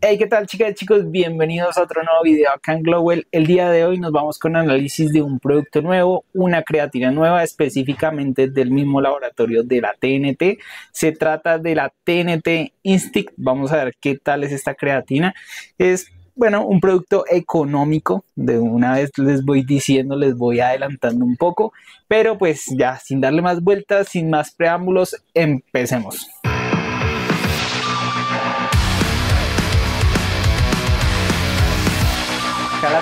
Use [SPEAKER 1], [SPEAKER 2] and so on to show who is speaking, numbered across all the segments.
[SPEAKER 1] Hey, ¿qué tal chicas y chicos? Bienvenidos a otro nuevo video acá en Global. El día de hoy nos vamos con análisis de un producto nuevo, una creatina nueva específicamente del mismo laboratorio de la TNT. Se trata de la TNT Instinct. Vamos a ver qué tal es esta creatina. Es bueno, un producto económico, de una vez les voy diciendo, les voy adelantando un poco, pero pues ya sin darle más vueltas, sin más preámbulos, empecemos.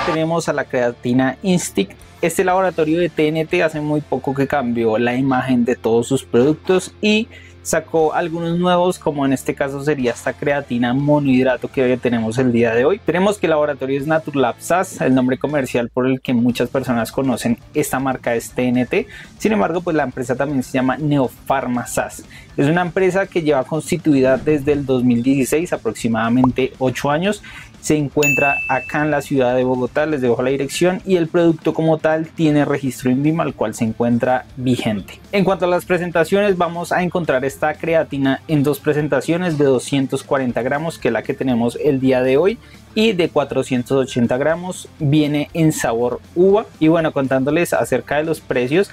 [SPEAKER 1] Tenemos a la creatina Instinct. Este laboratorio de TNT hace muy poco que cambió la imagen de todos sus productos y sacó algunos nuevos como en este caso sería esta creatina monohidrato que hoy tenemos el día de hoy. Tenemos que el laboratorio es Naturlab SAS, el nombre comercial por el que muchas personas conocen esta marca es TNT. Sin embargo, pues la empresa también se llama Neopharma SAS. Es una empresa que lleva constituida desde el 2016, aproximadamente 8 años, se encuentra acá en la ciudad de Bogotá, les dejo la dirección y el producto como tal tiene registro INVIMA al cual se encuentra vigente. En cuanto a las presentaciones vamos a encontrar esta creatina en dos presentaciones de 240 gramos que es la que tenemos el día de hoy y de 480 gramos viene en sabor uva. Y bueno contándoles acerca de los precios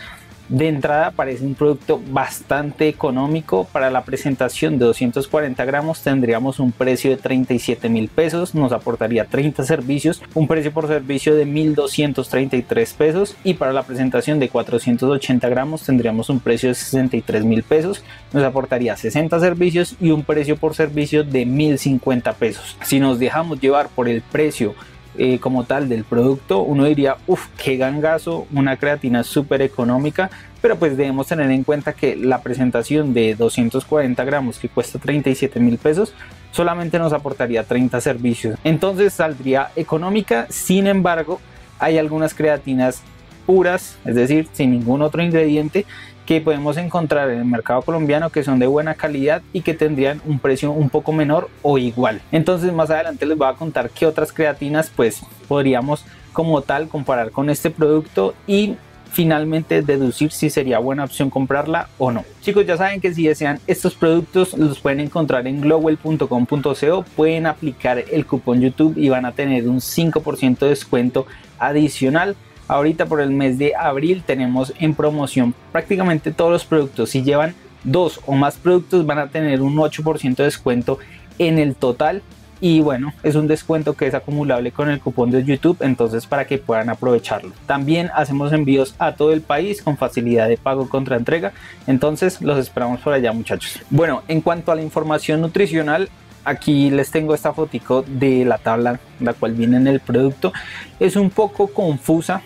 [SPEAKER 1] de entrada parece un producto bastante económico. Para la presentación de 240 gramos tendríamos un precio de 37 mil pesos. Nos aportaría 30 servicios, un precio por servicio de 1.233 pesos. Y para la presentación de 480 gramos tendríamos un precio de 63 mil pesos. Nos aportaría 60 servicios y un precio por servicio de 1.050 pesos. Si nos dejamos llevar por el precio eh, como tal del producto, uno diría, uff, qué gangazo, una creatina súper económica, pero pues debemos tener en cuenta que la presentación de 240 gramos que cuesta 37 mil pesos solamente nos aportaría 30 servicios, entonces saldría económica, sin embargo, hay algunas creatinas puras, es decir, sin ningún otro ingrediente que podemos encontrar en el mercado colombiano que son de buena calidad y que tendrían un precio un poco menor o igual. Entonces más adelante les voy a contar qué otras creatinas pues podríamos como tal comparar con este producto y finalmente deducir si sería buena opción comprarla o no. Chicos, ya saben que si desean estos productos los pueden encontrar en global.com.co, pueden aplicar el cupón YouTube y van a tener un 5% de descuento adicional. Ahorita por el mes de abril tenemos en promoción prácticamente todos los productos. Si llevan dos o más productos van a tener un 8% de descuento en el total. Y bueno, es un descuento que es acumulable con el cupón de YouTube, entonces para que puedan aprovecharlo. También hacemos envíos a todo el país con facilidad de pago contra entrega, entonces los esperamos por allá muchachos. Bueno, en cuanto a la información nutricional, aquí les tengo esta fotico de la tabla la cual viene en el producto. Es un poco confusa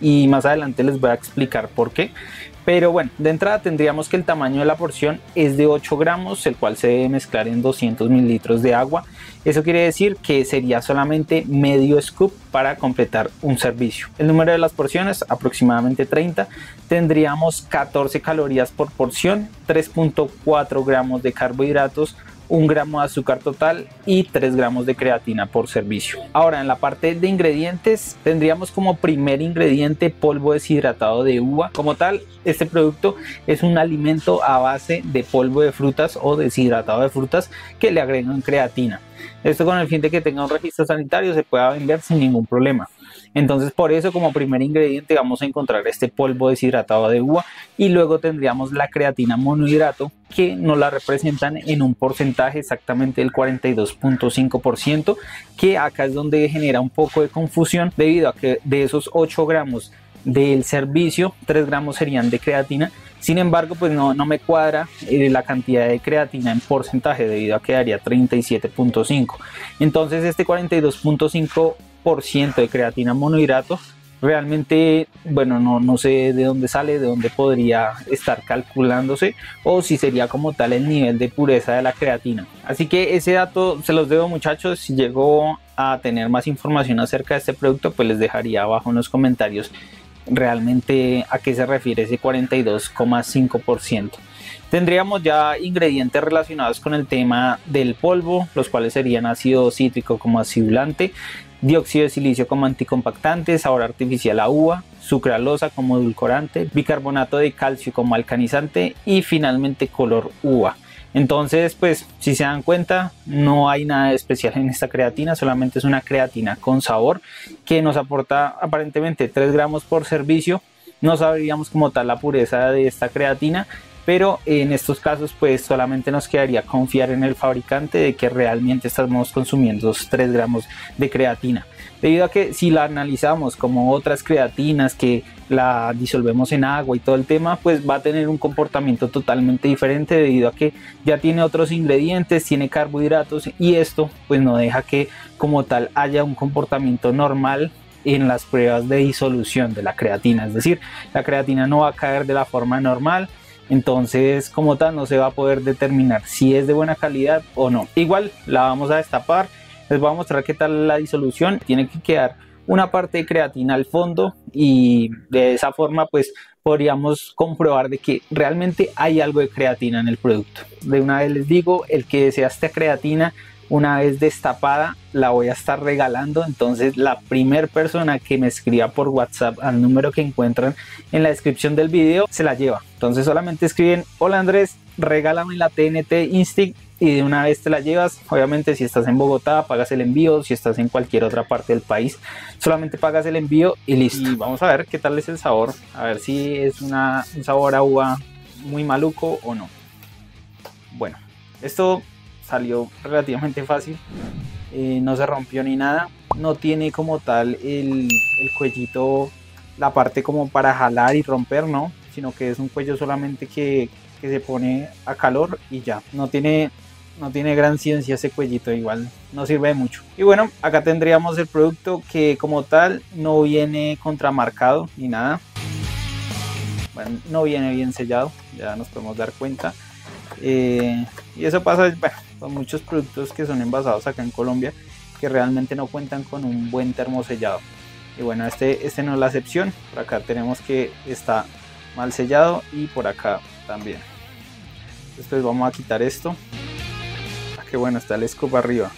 [SPEAKER 1] y más adelante les voy a explicar por qué. Pero bueno, de entrada tendríamos que el tamaño de la porción es de 8 gramos, el cual se debe mezclar en 200 mililitros de agua. Eso quiere decir que sería solamente medio scoop para completar un servicio. El número de las porciones, aproximadamente 30. Tendríamos 14 calorías por porción, 3.4 gramos de carbohidratos, un gramo de azúcar total y 3 gramos de creatina por servicio. Ahora en la parte de ingredientes tendríamos como primer ingrediente polvo deshidratado de uva. Como tal, este producto es un alimento a base de polvo de frutas o deshidratado de frutas que le agregan creatina. Esto con el fin de que tenga un registro sanitario se pueda vender sin ningún problema. Entonces por eso como primer ingrediente vamos a encontrar este polvo deshidratado de uva y luego tendríamos la creatina monohidrato que nos la representan en un porcentaje exactamente del 42.5% que acá es donde genera un poco de confusión debido a que de esos 8 gramos del servicio 3 gramos serían de creatina sin embargo, pues no, no me cuadra eh, la cantidad de creatina en porcentaje debido a que daría 37.5. Entonces este 42.5 de creatina monohidrato realmente bueno no, no sé de dónde sale de dónde podría estar calculándose o si sería como tal el nivel de pureza de la creatina. Así que ese dato se los debo muchachos. Si llego a tener más información acerca de este producto pues les dejaría abajo en los comentarios realmente a qué se refiere ese 42,5% Tendríamos ya ingredientes relacionados con el tema del polvo, los cuales serían ácido cítrico como acidulante, dióxido de silicio como anticompactante, sabor artificial a uva, sucralosa como edulcorante, bicarbonato de calcio como alcanizante y finalmente color uva. Entonces, pues si se dan cuenta, no hay nada especial en esta creatina, solamente es una creatina con sabor que nos aporta aparentemente 3 gramos por servicio. No sabríamos como tal la pureza de esta creatina, pero en estos casos pues solamente nos quedaría confiar en el fabricante de que realmente estamos consumiendo 3 gramos de creatina. Debido a que si la analizamos como otras creatinas que la disolvemos en agua y todo el tema, pues va a tener un comportamiento totalmente diferente debido a que ya tiene otros ingredientes, tiene carbohidratos y esto pues no deja que como tal haya un comportamiento normal en las pruebas de disolución de la creatina, es decir, la creatina no va a caer de la forma normal, entonces como tal no se va a poder determinar si es de buena calidad o no. Igual la vamos a destapar les voy a mostrar qué tal la disolución. Tiene que quedar una parte de creatina al fondo y de esa forma pues podríamos comprobar de que realmente hay algo de creatina en el producto. De una vez les digo, el que desea esta creatina una vez destapada la voy a estar regalando entonces la primer persona que me escriba por whatsapp al número que encuentran en la descripción del video se la lleva entonces solamente escriben hola andrés regálame la TNT Instinct y de una vez te la llevas. Obviamente si estás en Bogotá pagas el envío, si estás en cualquier otra parte del país solamente pagas el envío y listo. Y vamos a ver qué tal es el sabor, a ver si es una, un sabor a uva muy maluco o no. Bueno, esto salió relativamente fácil, eh, no se rompió ni nada, no tiene como tal el, el cuellito, la parte como para jalar y romper, no, sino que es un cuello solamente que, que se pone a calor y ya. No tiene, no tiene gran ciencia ese cuellito, igual no sirve de mucho. Y bueno, acá tendríamos el producto que como tal no viene contramarcado ni nada. Bueno, no viene bien sellado, ya nos podemos dar cuenta. Eh, y eso pasa con muchos productos que son envasados acá en Colombia que realmente no cuentan con un buen termosellado. Y bueno, este, este no es la excepción. Por acá tenemos que está mal sellado y por acá también. Después vamos a quitar esto. Ah, que bueno, está el scoop arriba.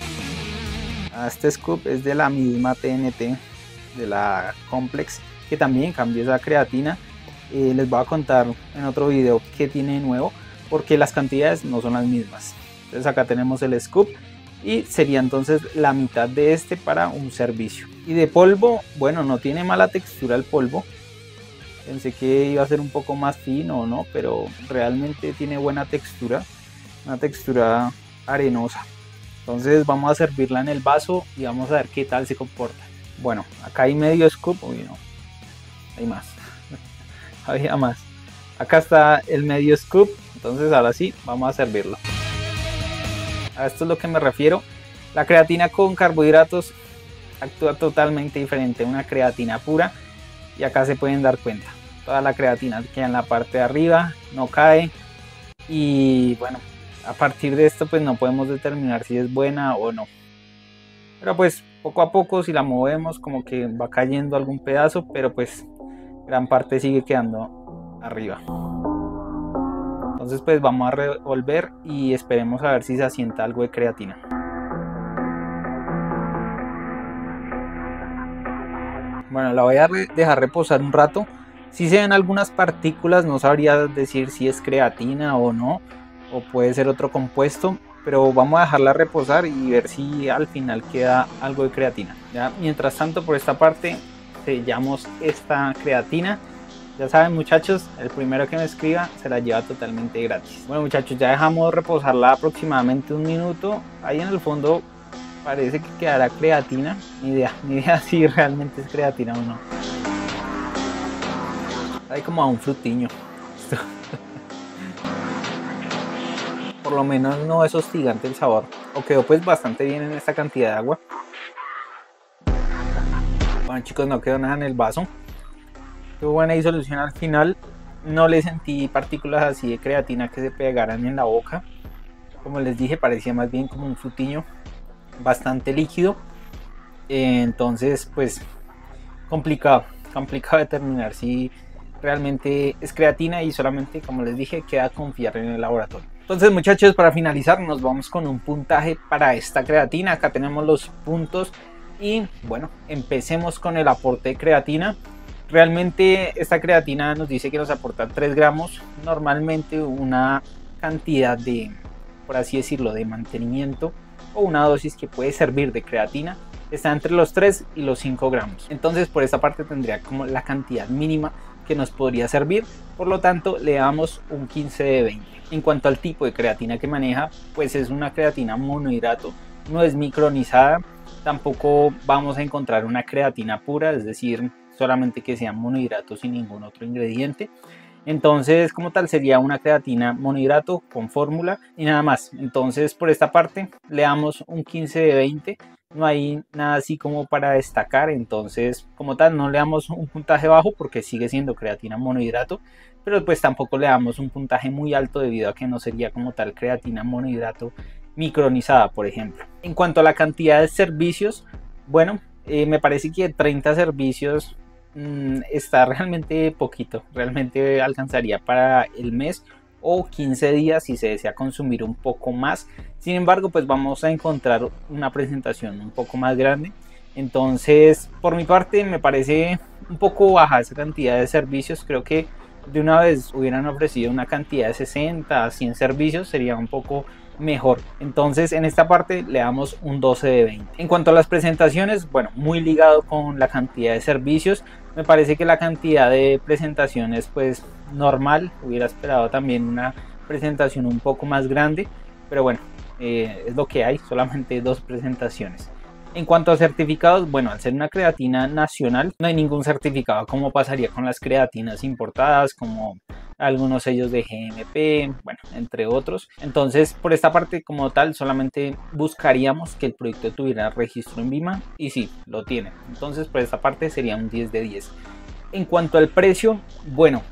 [SPEAKER 1] Ah, este scoop es de la misma TNT, de la Complex, que también cambió esa creatina. Eh, les voy a contar en otro video qué tiene nuevo, porque las cantidades no son las mismas. Entonces acá tenemos el scoop y sería entonces la mitad de este para un servicio. Y de polvo, bueno, no tiene mala textura el polvo, Pensé que iba a ser un poco más fino, ¿no? Pero realmente tiene buena textura, una textura arenosa. Entonces vamos a servirla en el vaso y vamos a ver qué tal se comporta. Bueno, acá hay medio scoop, uy no, hay más, había más. Acá está el medio scoop, entonces ahora sí, vamos a servirlo. A esto es lo que me refiero. La creatina con carbohidratos actúa totalmente diferente a una creatina pura y acá se pueden dar cuenta toda la creatina queda en la parte de arriba no cae y bueno a partir de esto pues no podemos determinar si es buena o no pero pues poco a poco si la movemos como que va cayendo algún pedazo pero pues gran parte sigue quedando arriba entonces pues vamos a revolver y esperemos a ver si se asienta algo de creatina Bueno, la voy a dejar reposar un rato. Si se ven algunas partículas, no sabría decir si es creatina o no, o puede ser otro compuesto, pero vamos a dejarla reposar y ver si al final queda algo de creatina. ¿ya? Mientras tanto, por esta parte, sellamos esta creatina. Ya saben muchachos, el primero que me escriba se la lleva totalmente gratis. Bueno muchachos, ya dejamos reposarla aproximadamente un minuto. Ahí en el fondo Parece que quedará creatina. Ni idea, ni idea si realmente es creatina o no. Hay como a un frutiño. Por lo menos no es hostigante el sabor. O quedó pues bastante bien en esta cantidad de agua. Bueno chicos, no quedó nada en el vaso. Tuvo buena disolución al final. No le sentí partículas así de creatina que se pegaran en la boca. Como les dije, parecía más bien como un frutiño bastante líquido. entonces, pues complicado, complicado determinar si realmente es creatina y solamente, como les dije, queda confiar en el laboratorio. Entonces, muchachos, para finalizar, nos vamos con un puntaje para esta creatina. Acá tenemos los puntos y bueno, empecemos con el aporte de creatina. Realmente esta creatina nos dice que nos aporta 3 gramos, normalmente una cantidad de por así decirlo, de mantenimiento o una dosis que puede servir de creatina está entre los 3 y los 5 gramos. Entonces por esta parte tendría como la cantidad mínima que nos podría servir. Por lo tanto le damos un 15 de 20. En cuanto al tipo de creatina que maneja, pues es una creatina monohidrato. No es micronizada. Tampoco vamos a encontrar una creatina pura, es decir, solamente que sea monohidrato sin ningún otro ingrediente. Entonces, como tal, sería una creatina monohidrato con fórmula y nada más. Entonces, por esta parte, le damos un 15 de 20 no hay nada así como para destacar, entonces como tal no le damos un puntaje bajo porque sigue siendo creatina monohidrato, pero pues tampoco le damos un puntaje muy alto debido a que no sería como tal creatina monohidrato micronizada, por ejemplo. En cuanto a la cantidad de servicios, bueno, eh, me parece que 30 servicios está realmente poquito, realmente alcanzaría para el mes o 15 días si se desea consumir un poco más. Sin embargo, pues vamos a encontrar una presentación un poco más grande. Entonces, por mi parte, me parece un poco baja esa cantidad de servicios. Creo que de una vez hubieran ofrecido una cantidad de 60 a 100 servicios, sería un poco mejor. Entonces, en esta parte le damos un 12 de 20. En cuanto a las presentaciones, bueno, muy ligado con la cantidad de servicios. Me parece que la cantidad de presentaciones, pues normal. Hubiera esperado también una presentación un poco más grande, pero bueno, eh, es lo que hay, solamente dos presentaciones. En cuanto a certificados, bueno, al ser una creatina nacional, no hay ningún certificado como pasaría con las creatinas importadas, como algunos sellos de GMP, bueno, entre otros. Entonces, por esta parte como tal, solamente buscaríamos que el proyecto tuviera registro en Vima y sí, lo tiene. Entonces, por esta parte sería un 10 de 10. En cuanto al precio, bueno,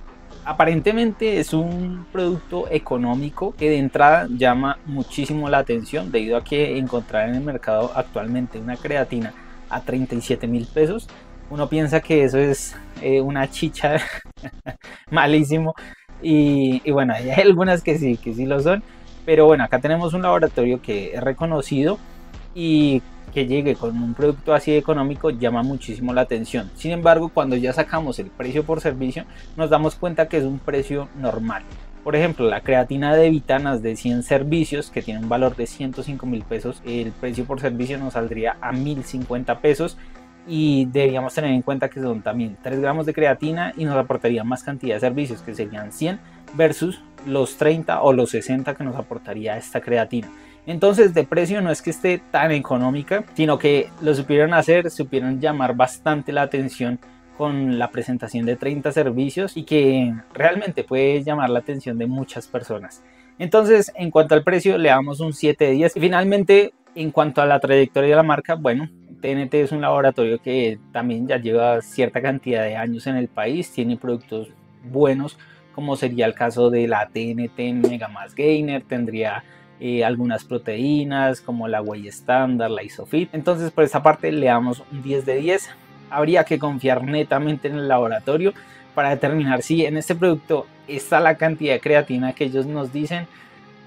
[SPEAKER 1] Aparentemente es un producto económico que de entrada llama muchísimo la atención debido a que encontrar en el mercado actualmente una creatina a 37 mil pesos, uno piensa que eso es eh, una chicha malísimo y, y, bueno, hay algunas que sí, que sí lo son, pero bueno, acá tenemos un laboratorio que es reconocido y que llegue con un producto así económico llama muchísimo la atención. Sin embargo, cuando ya sacamos el precio por servicio, nos damos cuenta que es un precio normal. Por ejemplo, la creatina de Vitanas de 100 servicios, que tiene un valor de 105 mil pesos, el precio por servicio nos saldría a 1050 pesos. Y deberíamos tener en cuenta que son también 3 gramos de creatina y nos aportaría más cantidad de servicios, que serían 100 versus los 30 o los 60 que nos aportaría esta creatina. Entonces de precio no es que esté tan económica, sino que lo supieron hacer, supieron llamar bastante la atención con la presentación de 30 servicios y que realmente puede llamar la atención de muchas personas. Entonces, en cuanto al precio, le damos un 7 de 10. Y finalmente, en cuanto a la trayectoria de la marca, bueno, TNT es un laboratorio que también ya lleva cierta cantidad de años en el país, tiene productos buenos, como sería el caso de la TNT Mega Más Gainer, tendría eh, algunas proteínas como la whey estándar, la isofit. Entonces por esta parte le damos un 10 de 10. Habría que confiar netamente en el laboratorio para determinar si en este producto está la cantidad de creatina que ellos nos dicen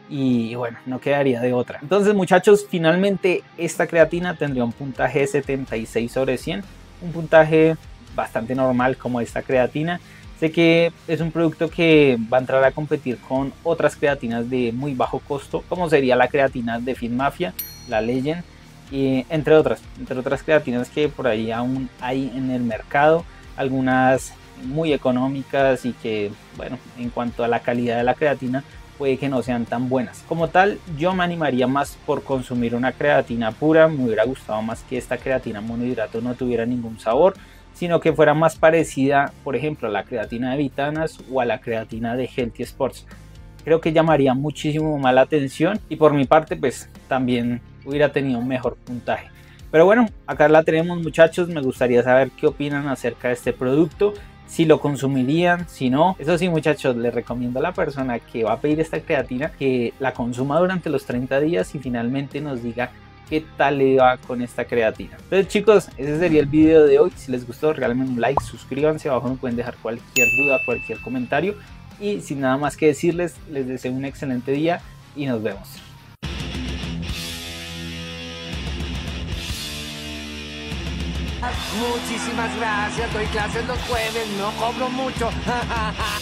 [SPEAKER 1] y bueno, no quedaría de otra. Entonces muchachos, finalmente esta creatina tendría un puntaje de 76 sobre 100, un puntaje bastante normal como esta creatina Sé que es un producto que va a entrar a competir con otras creatinas de muy bajo costo, como sería la creatina de Mafia, la Legend, y entre otras, entre otras creatinas que por ahí aún hay en el mercado, algunas muy económicas y que, bueno, en cuanto a la calidad de la creatina, puede que no sean tan buenas. Como tal, yo me animaría más por consumir una creatina pura, me hubiera gustado más que esta creatina monohidrato no tuviera ningún sabor sino que fuera más parecida, por ejemplo, a la creatina de Vitanas o a la creatina de Healthy Sports. Creo que llamaría muchísimo más la atención y por mi parte, pues también hubiera tenido un mejor puntaje. Pero bueno, acá la tenemos muchachos, me gustaría saber qué opinan acerca de este producto, si lo consumirían, si no. Eso sí muchachos, les recomiendo a la persona que va a pedir esta creatina que la consuma durante los 30 días y finalmente nos diga qué tal le va con esta creatina. Entonces chicos, ese sería el video de hoy. Si les gustó, regálenme un like, suscríbanse, abajo me pueden dejar cualquier duda, cualquier comentario. Y sin nada más que decirles, les deseo un excelente día y nos vemos.
[SPEAKER 2] Muchísimas gracias, doy clases los jueves, no cobro mucho.